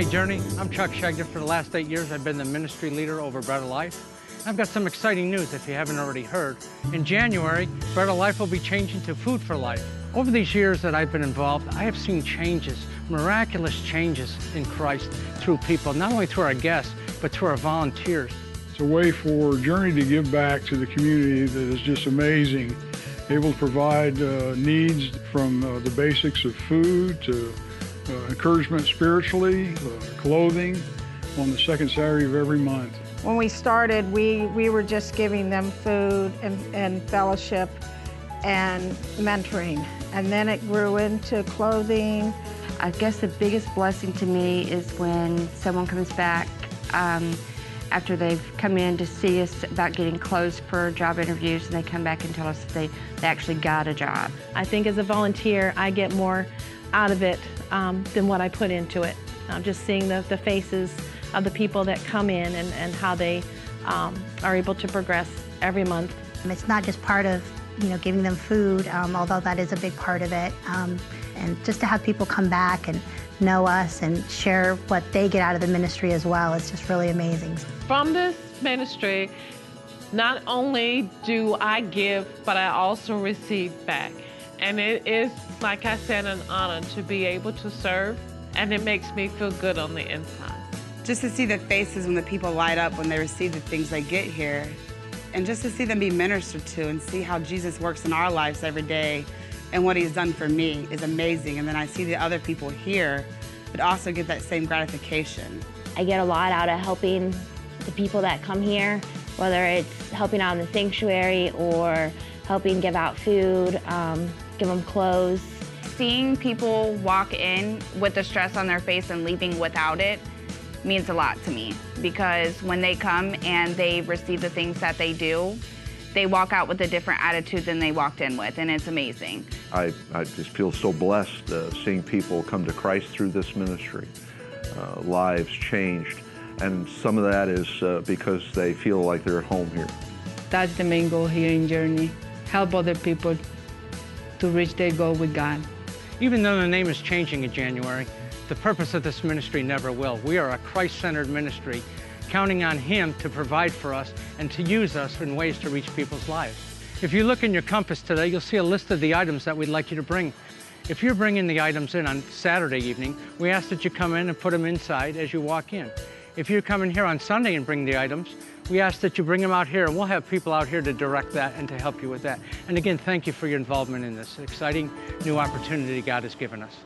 Hey, Journey. I'm Chuck Shegner. For the last eight years, I've been the ministry leader over Bread of Life. I've got some exciting news if you haven't already heard. In January, Bread of Life will be changing to Food for Life. Over these years that I've been involved, I have seen changes, miraculous changes in Christ through people, not only through our guests, but through our volunteers. It's a way for Journey to give back to the community that is just amazing. Able to provide uh, needs from uh, the basics of food to encouragement spiritually, uh, clothing on the second Saturday of every month. When we started, we, we were just giving them food and, and fellowship and mentoring. And then it grew into clothing. I guess the biggest blessing to me is when someone comes back um, after they've come in to see us about getting clothes for job interviews and they come back and tell us that they, they actually got a job. I think as a volunteer, I get more out of it um, than what I put into it. I'm just seeing the, the faces of the people that come in and, and how they um, are able to progress every month. It's not just part of you know giving them food, um, although that is a big part of it, um, and just to have people come back and know us and share what they get out of the ministry as well. It's just really amazing. From this ministry, not only do I give, but I also receive back. And it is, like I said, an honor to be able to serve, and it makes me feel good on the inside. Just to see the faces when the people light up when they receive the things they get here, and just to see them be ministered to and see how Jesus works in our lives every day and what he's done for me is amazing. And then I see the other people here, but also get that same gratification. I get a lot out of helping the people that come here, whether it's helping out in the sanctuary or helping give out food, um, give them clothes. Seeing people walk in with the stress on their face and leaving without it means a lot to me because when they come and they receive the things that they do, they walk out with a different attitude than they walked in with, and it's amazing. I, I just feel so blessed uh, seeing people come to Christ through this ministry, uh, lives changed, and some of that is uh, because they feel like they're at home here. That's the main goal here in Journey, help other people to reach their goal with God. Even though the name is changing in January, the purpose of this ministry never will. We are a Christ-centered ministry, counting on Him to provide for us and to use us in ways to reach people's lives. If you look in your compass today, you'll see a list of the items that we'd like you to bring. If you're bringing the items in on Saturday evening, we ask that you come in and put them inside as you walk in. If you're coming here on Sunday and bring the items, we ask that you bring them out here and we'll have people out here to direct that and to help you with that. And again, thank you for your involvement in this exciting new opportunity God has given us.